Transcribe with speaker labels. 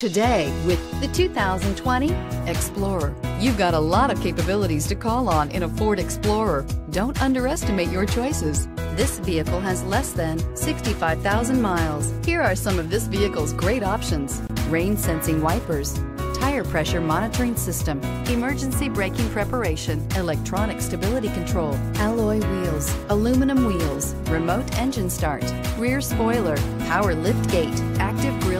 Speaker 1: Today with the 2020 Explorer. You've got a lot of capabilities to call on in a Ford Explorer. Don't underestimate your choices. This vehicle has less than 65,000 miles. Here are some of this vehicle's great options. Rain sensing wipers, tire pressure monitoring system, emergency braking preparation, electronic stability control, alloy wheels, aluminum wheels, remote engine start, rear spoiler, power lift gate, active